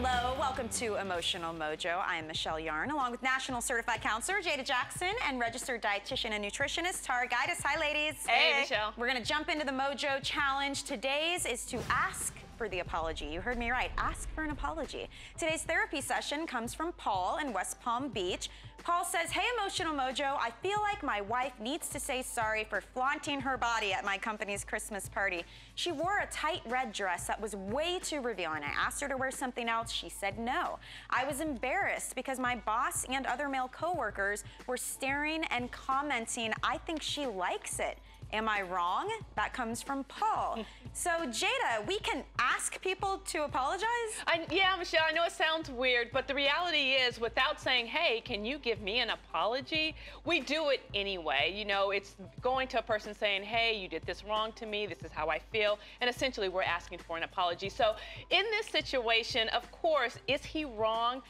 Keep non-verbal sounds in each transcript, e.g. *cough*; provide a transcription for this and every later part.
Hello, welcome to Emotional Mojo. I am Michelle Yarn, along with National Certified Counselor Jada Jackson and registered dietitian and nutritionist Tara Gidus. Hi, ladies. Hey, Michelle. We're going to jump into the Mojo Challenge. Today's is to ask for the apology. You heard me right. Ask for an apology. Today's therapy session comes from Paul in West Palm Beach. Paul says, Hey, Emotional Mojo, I feel like my wife needs to say sorry for flaunting her body at my company's Christmas party. She wore a tight red dress that was way too revealing. I asked her to wear something else. She said no. I was embarrassed because my boss and other male coworkers were staring and commenting, I think she likes it. Am I wrong? That comes from Paul. *laughs* so, Jada, we can ask people to apologize? I, yeah, Michelle, I know it sounds weird, but the reality is, without saying, hey, can you give me an apology? We do it anyway. You know, it's going to a person saying, hey, you did this wrong to me, this is how I feel, and essentially we're asking for an apology. So, in this situation, of course, is he wrong?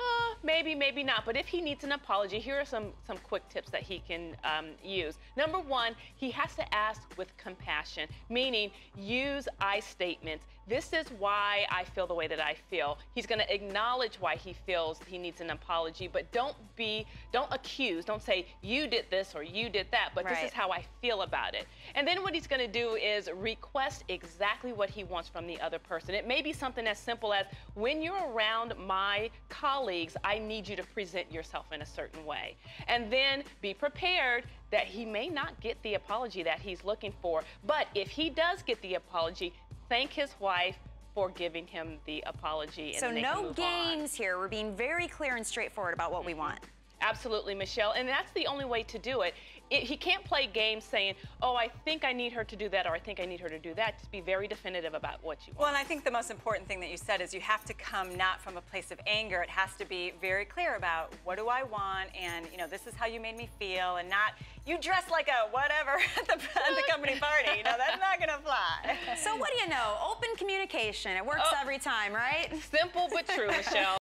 Uh, maybe, maybe not. But if he needs an apology, here are some, some quick tips that he can um, use. Number one, he has to ask with compassion, meaning use I statements. This is why I feel the way that I feel. He's going to acknowledge why he feels he needs an apology, but don't be, don't accuse. Don't say, you did this or you did that, but Right. this is how I feel about it. And then what he's going to do is request exactly what he wants from the other person. It may be something as simple as, when you're around my colleagues, I need you to present yourself in a certain way. And then be prepared that he may not get the apology that he's looking for. But if he does get the apology, thank his wife for giving him the apology. So, then they can no move on. games here. We're being very clear and straightforward about what we mm-hmm. want. Absolutely, Michelle. And that's the only way to do it. it. He can't play games saying, oh, I think I need her to do that or I think I need her to do that. Just be very definitive about what you want. Well, and I think the most important thing that you said is you have to come not from a place of anger. It has to be very clear about what do I want, and you know this is how you made me feel, and not you dress like a whatever *laughs* at the, at the company party. You know that's not gonna fly. So, what do you know? Open communication. It works Oh. every time, right? Simple but true, *laughs* Michelle.